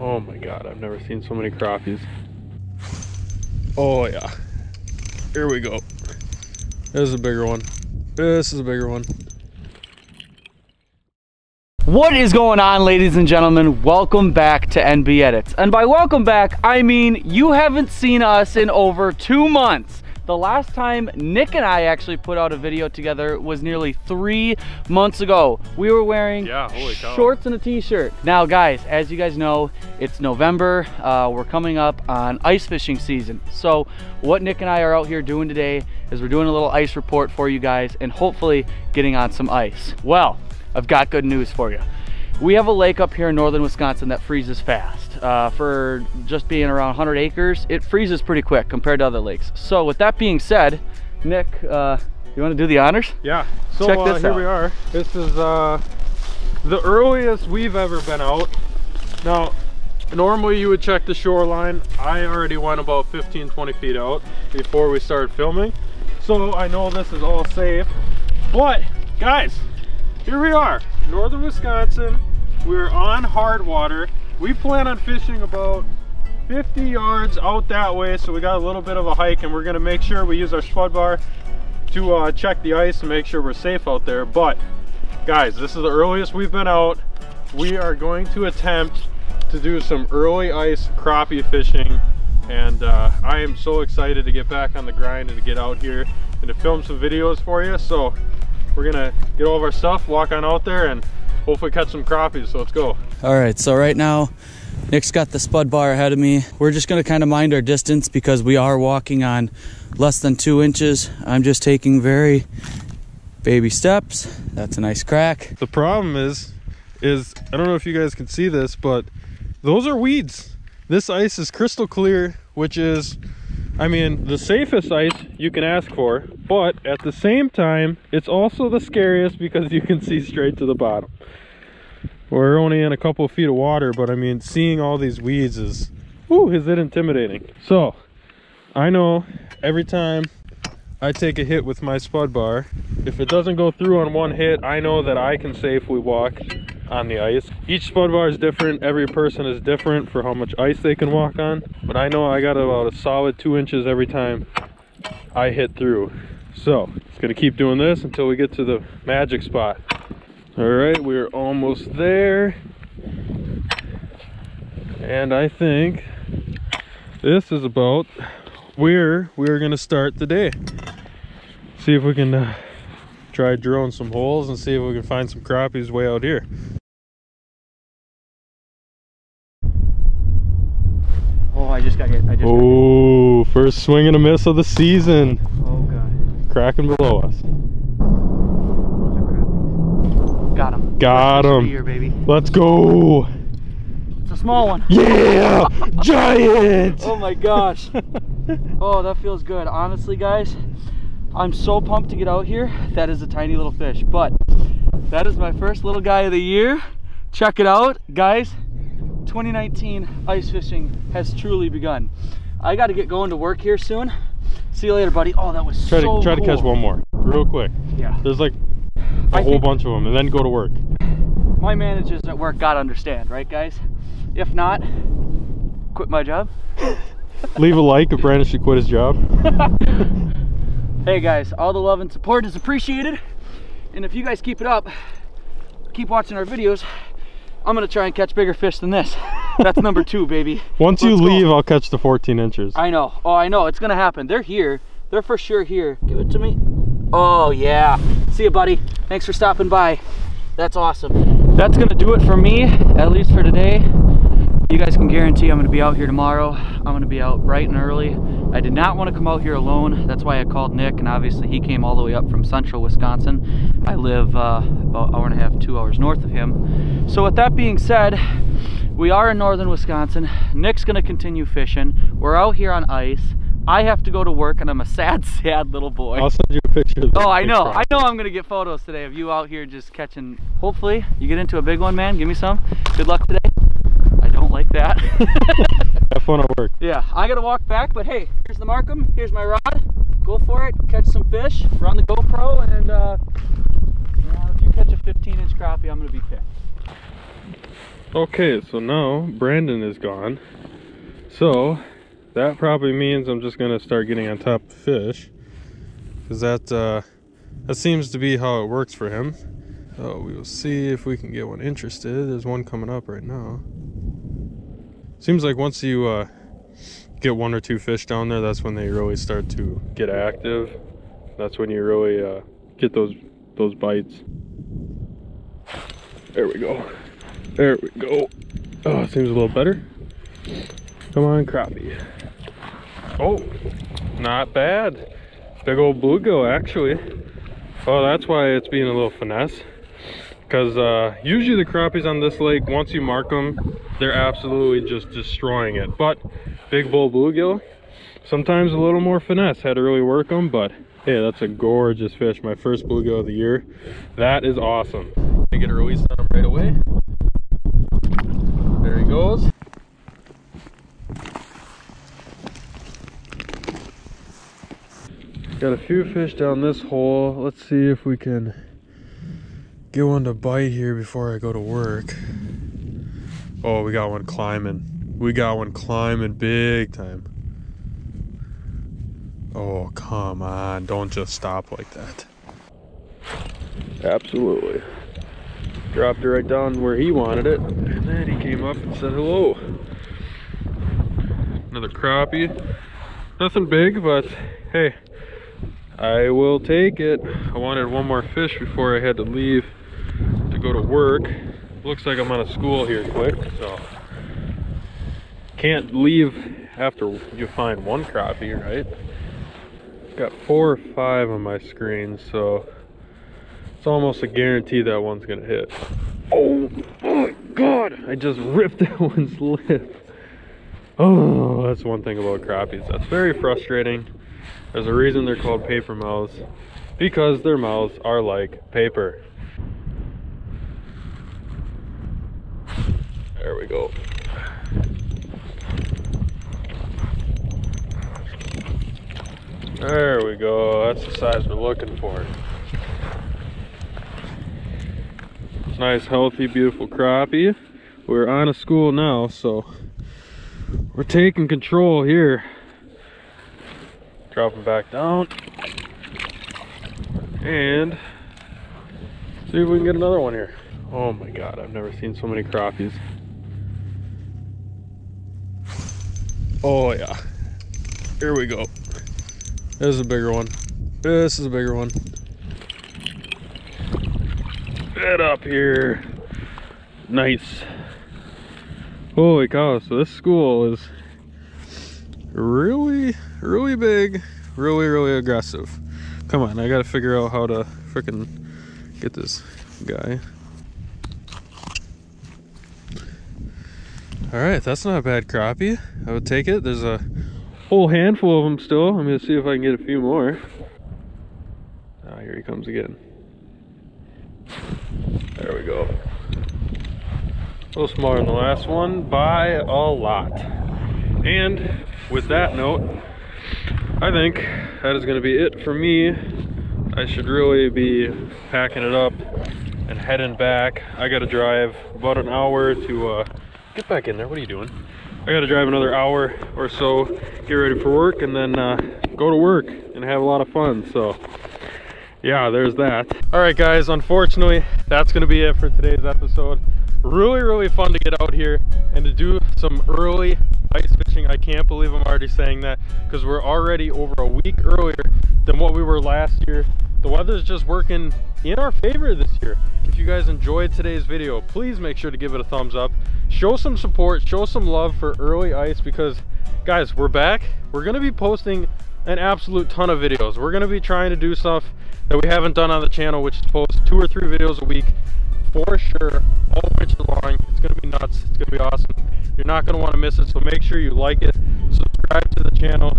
Oh my god, I've never seen so many crappies. Oh yeah. Here we go. This is a bigger one. This is a bigger one. What is going on, ladies and gentlemen? Welcome back to NB Edits. And by welcome back, I mean you haven't seen us in over two months. The last time Nick and I actually put out a video together was nearly three months ago. We were wearing Yeah, shorts and a t-shirt. Now guys, as you guys know, it's November. Uh, we're coming up on ice fishing season. So what Nick and I are out here doing today is we're doing a little ice report for you guys and hopefully getting on some ice. Well, I've got good news for you. We have a lake up here in northern Wisconsin that freezes fast. Uh, for just being around 100 acres, it freezes pretty quick compared to other lakes. So with that being said, Nick, uh, you want to do the honors? Yeah. So Check uh, this here out. we are. This is uh, the earliest we've ever been out. Now, normally you would check the shoreline. I already went about 15, 20 feet out before we started filming. So I know this is all safe. But guys, here we are, northern Wisconsin. We're on hard water. We plan on fishing about 50 yards out that way. So we got a little bit of a hike and we're gonna make sure we use our spud bar to uh, check the ice and make sure we're safe out there. But guys, this is the earliest we've been out. We are going to attempt to do some early ice crappie fishing. And uh, I am so excited to get back on the grind and to get out here and to film some videos for you. So we're gonna get all of our stuff, walk on out there and hopefully catch some crappies. So let's go. All right, so right now, Nick's got the spud bar ahead of me. We're just gonna kind of mind our distance because we are walking on less than two inches. I'm just taking very baby steps. That's a nice crack. The problem is, is I don't know if you guys can see this, but those are weeds. This ice is crystal clear, which is, I mean, the safest ice you can ask for, but at the same time, it's also the scariest because you can see straight to the bottom. We're only in a couple of feet of water, but I mean, seeing all these weeds is, whoo, is it intimidating. So, I know every time I take a hit with my spud bar, if it doesn't go through on one hit, I know that I can safely walk on the ice. Each spud bar is different. Every person is different for how much ice they can walk on. But I know I got about a solid two inches every time I hit through. So, it's gonna keep doing this until we get to the magic spot. All right, we're almost there. And I think this is about where we're gonna start the day. See if we can uh, try drilling some holes and see if we can find some crappies way out here. Oh, I just got hit. I just Oh, first swing and a miss of the season. Oh, God. Cracking below us. Got him. Got him. Got 'em. Here, baby. Let's go. It's a small one. Yeah, giant. Oh my gosh. oh, that feels good. Honestly, guys, I'm so pumped to get out here. That is a tiny little fish, but that is my first little guy of the year. Check it out, guys. 2019 ice fishing has truly begun. I got to get going to work here soon. See you later, buddy. Oh, that was Try so to try to catch one more, real quick. Yeah. There's like a I whole bunch of them, and then go to work. My managers at work got to understand, right, guys? If not, quit my job. Leave a like if Brandon should quit his job. Hey guys, all the love and support is appreciated. And if you guys keep it up, keep watching our videos, I'm gonna try and catch bigger fish than this. That's number two, baby. Once you Let's go. leave, I'll catch the 14 inches. I know. Oh, I know. It's gonna happen. They're here. They're for sure here. Give it to me. Oh, yeah. See you, buddy. Thanks for stopping by. That's awesome. That's gonna do it for me, at least for today. You guys can guarantee I'm gonna be out here tomorrow. I'm gonna be out bright and early. I did not want to come out here alone. That's why I called Nick, and obviously he came all the way up from central Wisconsin. I live uh, about an hour and a half, two hours north of him. So with that being said, we are in northern Wisconsin. Nick's gonna continue fishing. We're out here on ice. I have to go to work, and I'm a sad, sad little boy. I'll send you a picture. Of Oh, I know. I know I'm going to get photos today of you out here just catching. Hopefully, you get into a big one, man. Give me some. Good luck today. I don't like that. Have fun at work. yeah, I got to walk back, but hey, here's the Marcum. Here's my rod. Go for it. Catch some fish. We're on the GoPro, and uh, yeah, if you catch a 15 inch crappie, I'm going to be pissed. Okay, so now Brandon is gone. So that probably means I'm just gonna start getting on top of fish. Cause that uh, that seems to be how it works for him. So we will see if we can get one interested. There's one coming up right now. Seems like once you uh, get one or two fish down there, that's when they really start to get active. That's when you really uh, get those those bites. There we go. There we go. Oh, seems a little better. Come on, crappie. Oh, not bad. Big old bluegill, actually. Oh, that's why it's being a little finesse. Because uh, usually the crappies on this lake, once you mark them, they're absolutely just destroying it. But big bull bluegill, sometimes a little more finesse. Had to really work them, but hey, that's a gorgeous fish. My first bluegill of the year. That is awesome. I get a release on him right away. Goes. Got a few fish down this hole. Let's see if we can get one to bite here before I go to work. Oh, we got one climbing. We got one climbing big time. Oh, come on. Don't just stop like that. Absolutely. Dropped it right down where he wanted it. And then he came up and said hello. Another crappie. Nothing big, but hey, I will take it. I wanted one more fish before I had to leave to go to work. Looks like I'm out of school here quick, so can't leave after you find one crappie, right? Got four or five on my screen, so it's almost a guarantee that one's gonna hit. Oh, god! I just ripped that one's lip. Oh, that's one thing about crappies. That's very frustrating. There's a reason they're called paper mouths. Because their mouths are like paper. There we go. There we go. That's the size we're looking for. Nice, healthy, beautiful crappie. We're on a school now, so we're taking control here. Drop them back down. And see if we can get another one here. Oh my god, I've never seen so many crappies. Oh yeah. Here we go. This is a bigger one. This is a bigger one. Up here. Nice. Holy cow, so this school is really, really big, really, really aggressive. Come on, I gotta figure out how to freaking get this guy. All right, that's not a bad crappie. I would take it. There's a whole handful of them still. I'm gonna see if I can get a few more. Ah, here he comes again. There we go. A little smaller than the last one by a lot. And with that note, I think that is gonna be it for me. I should really be packing it up and heading back. I gotta drive about an hour to uh, get back in there. What are you doing? I gotta drive another hour or so, get ready for work, and then uh, go to work and have a lot of fun. So yeah, there's that. All right, guys, unfortunately, that's gonna be it for today's episode. Really, really fun to get out here and to do some early ice fishing. I can't believe I'm already saying that because we're already over a week earlier than what we were last year. The weather's just working in our favor this year. If you guys enjoyed today's video, please make sure to give it a thumbs up. Show some support, show some love for early ice because guys, we're back. We're gonna be posting an absolute ton of videos. We're gonna be trying to do stuff that we haven't done on the channel, which is post two or three videos a week for sure, all winter long. It's gonna be nuts, it's gonna be awesome. You're not gonna wanna miss it, so make sure you like it, subscribe to the channel,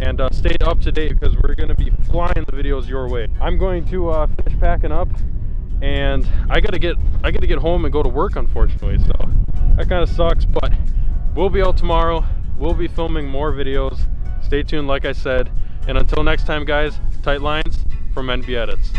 and uh, stay up to date because we're gonna be flying the videos your way. I'm going to uh, finish packing up and I gotta get I gotta get home and go to work unfortunately so that kind of sucks but we'll be out tomorrow we'll be filming more videos stay tuned like I said and until next time guys tight lines from NB Edits